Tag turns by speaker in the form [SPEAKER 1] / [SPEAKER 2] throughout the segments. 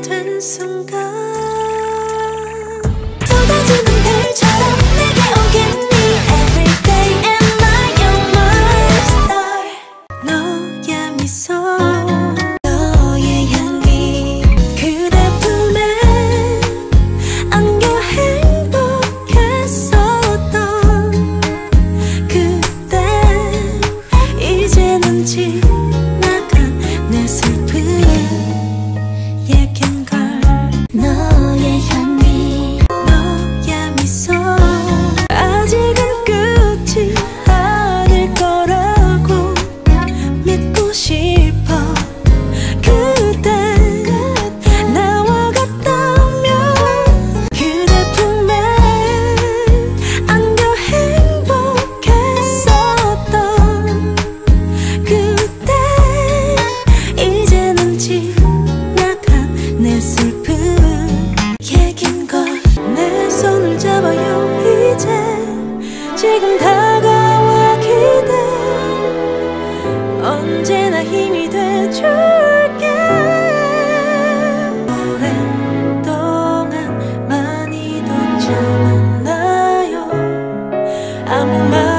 [SPEAKER 1] 같은 순간 언제나 힘이 돼줄게. 오랫동안 많이도 참았나요. 아무 말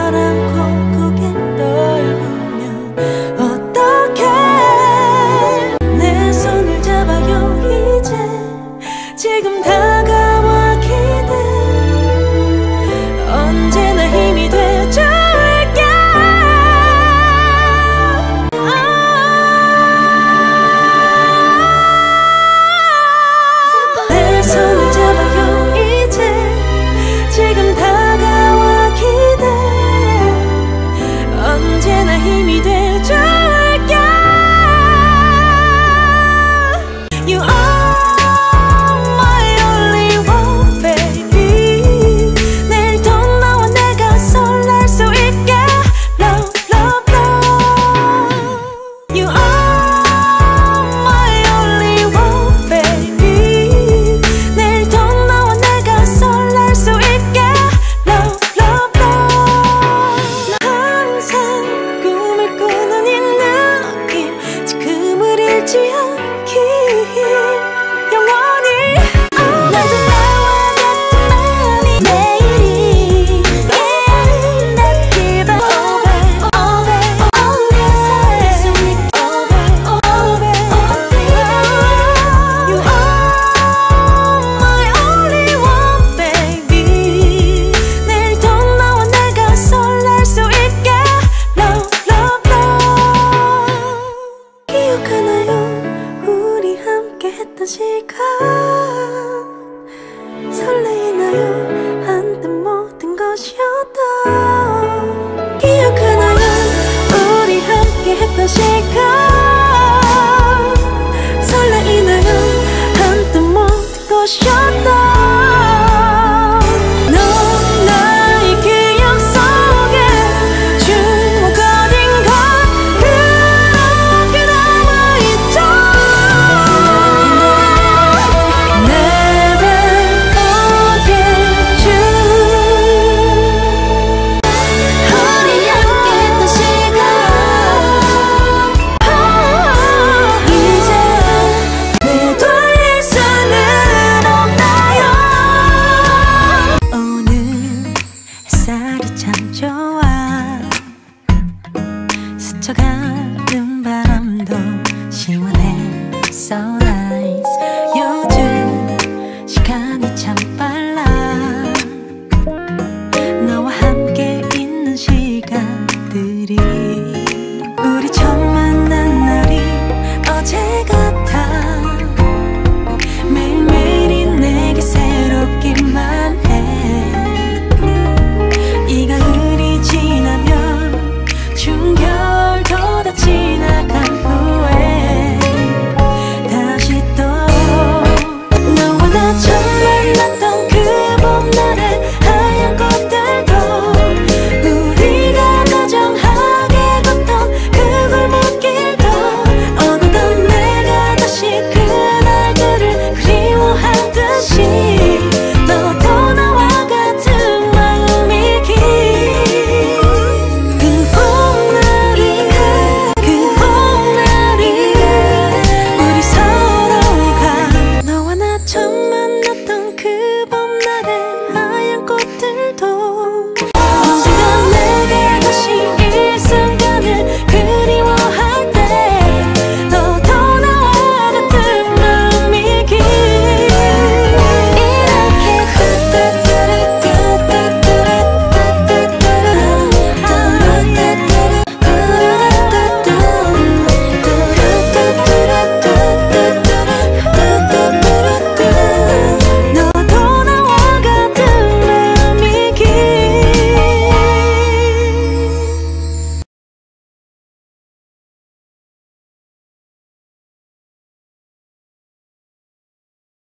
[SPEAKER 1] 햇살이 참 좋아. 스쳐가는 바람도 시원해 So nice. 요즘 시간이 참 빠르